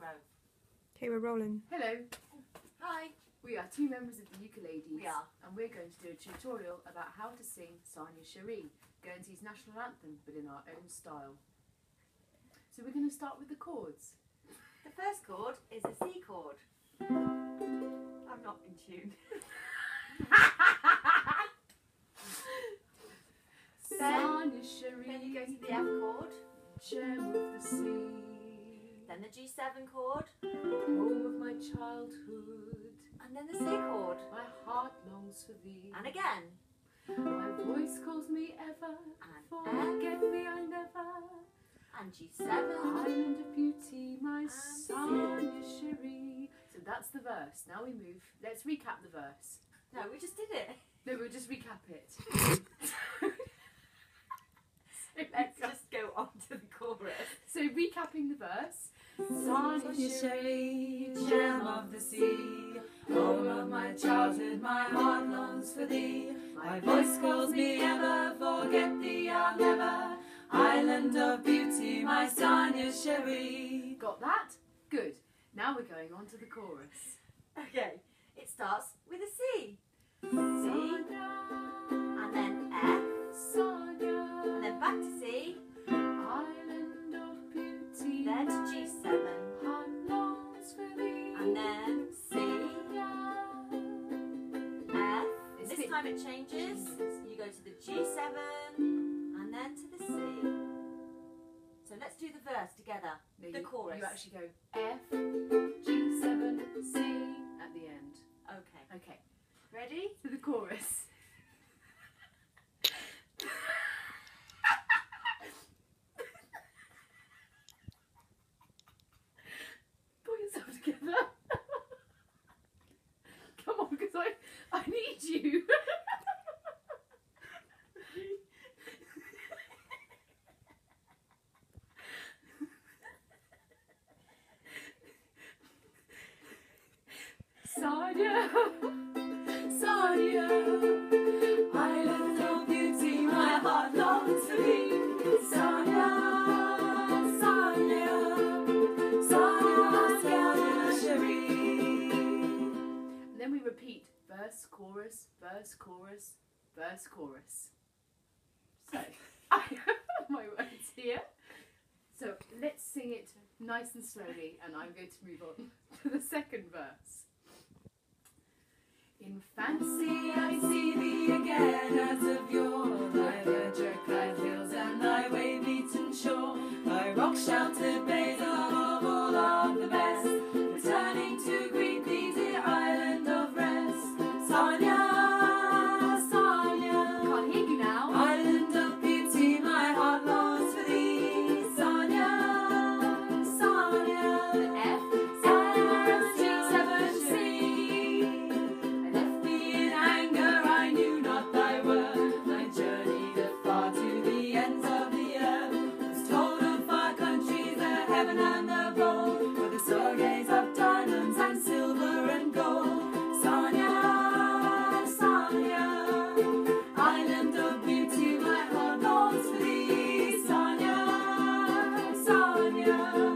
row. Okay, we're rolling. Hello, Hi. we are two members of the Ukuladeez. We are. And we're going to do a tutorial about how to sing Sarnia Cherie, Guernsey's national anthem, but in our own style. So we're going to start with the chords. The first chord is a C chord. I'm not in tune. Sarnia Cherie, Then you go to the F chord, gem of the sea, then the G7 chord, home of my childhood. and then the C chord. My heart longs for thee. And again. My voice calls me ever. And Forget me, I never. And G7. Island of beauty, my And Sarnia Cherie. So that's the verse. Now we move. Let's recap the verse. No, we just did it. No, we'll just recap it. Let's just go on to the chorus. So recapping the verse. Sarnia Cherie, gem of the sea, home of my childhood, my heart longs for thee. My voice calls me ever, forget thee I'll never. Island of beauty, my Sarnia Cherie. Got that? Good. Now we're going on to the chorus. Okay. It starts with a C. C. time it changes. You go to the G7 and then to the C. So let's do the verse together. No, the you, chorus. You actually go F, G7, C at the end. Okay. Okay, Ready? For the chorus. Pull yourself together. Come on, because I, I need you. Then we repeat verse, chorus, verse, chorus, verse, chorus. So, I have my words here. So let's sing it nice and slowly, and I'm going to move on to the second verse. In fancy, I see thee again as God.